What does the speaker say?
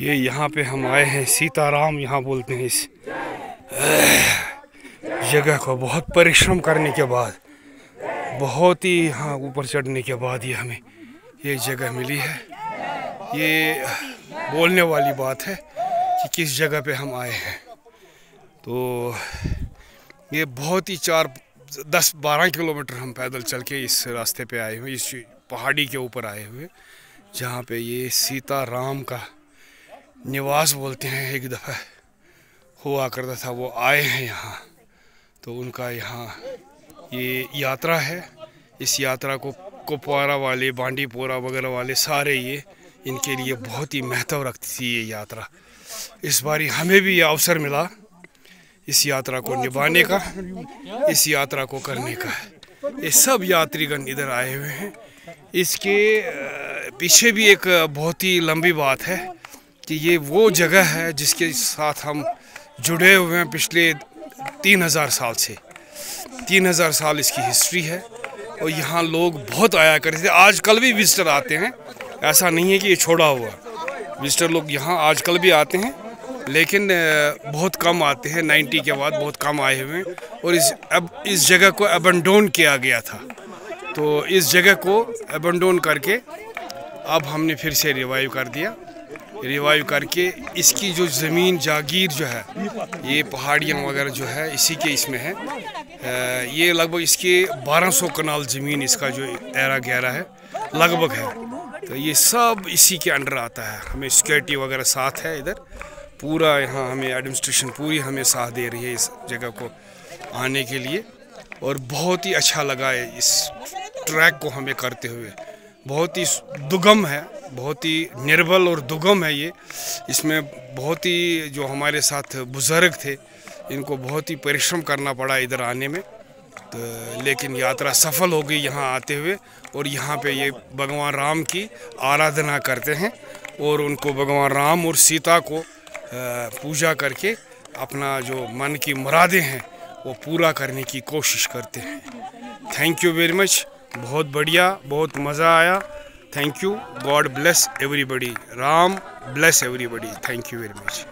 ये यहाँ पे हम आए हैं सीताराम, यहाँ बोलते हैं इस जगह को बहुत परिश्रम करने के बाद, बहुत ही यहाँ ऊपर चढ़ने के बाद ये हमें ये जगह मिली है। ये बोलने वाली बात है कि किस जगह पे हम आए हैं। तो ये बहुत ही चार, दस, बारह किलोमीटर हम पैदल चल के इस रास्ते पे आए हुए, इस पहाड़ी के ऊपर आए हुए, जहाँ पे ये सीता राम का निवास बोलते हैं एक दफ़ा। हुआ करता था, वो आए हैं यहाँ। तो उनका यहाँ ये यात्रा है। इस यात्रा को कुपवारा वाले, बांडीपोरा वगैरह वाले सारे ये इनके लिए बहुत ही महत्व रखती थी ये यात्रा। इस बारी हमें भी ये अवसर मिला इस यात्रा को निभाने का, इस यात्रा को करने का। ये सब यात्रीगण इधर आए हुए हैं। इसके पीछे भी एक बहुत ही लंबी बात है। कि ये वो जगह है जिसके साथ हम जुड़े हुए हैं पिछले तीन हज़ार साल से। तीन हज़ार साल इसकी हिस्ट्री है और यहाँ लोग बहुत आया करते थे। आज कल भी विजिटर आते हैं। ऐसा नहीं है कि ये छोड़ा हुआ। विजिटर लोग यहाँ आज कल भी आते हैं, लेकिन बहुत कम आते हैं। 90 के बाद बहुत कम आए हुए हैं और इस, अब इस जगह को एबंडोन किया गया था। तो इस जगह को एबंडोन करके अब हमने फिर से रिवाइव कर दिया। रिवाइव करके इसकी जो ज़मीन, जागीर जो है, ये पहाड़ियाँ वगैरह जो है, इसी के इसमें है। ये लगभग इसके 1200 कनाल ज़मीन इसका जो एरा गहरा है, लगभग है। तो ये सब इसी के अंडर आता है। हमें सिक्योरिटी वगैरह साथ है इधर। पूरा यहाँ हमें एडमिनिस्ट्रेशन पूरी हमें साथ दे रही है इस जगह को आने के लिए। और बहुत ही अच्छा लगा है इस ट्रैक को हमें करते हुए। बहुत ही दुगम है। बहुत ही निर्बल और दुगम है ये। इसमें बहुत ही जो हमारे साथ बुज़ुर्ग थे, इनको बहुत ही परिश्रम करना पड़ा इधर आने में। तो लेकिन यात्रा सफल हो गई यहाँ आते हुए और यहाँ पे ये भगवान राम की आराधना करते हैं और उनको भगवान राम और सीता को पूजा करके अपना जो मन की मुरादें हैं, वो पूरा करने की कोशिश करते हैं। थैंक यू वेरी मच बहुत बढ़िया, बहुत मज़ा आया। Thank you. God bless everybody. Ram bless everybody. Thank you very much.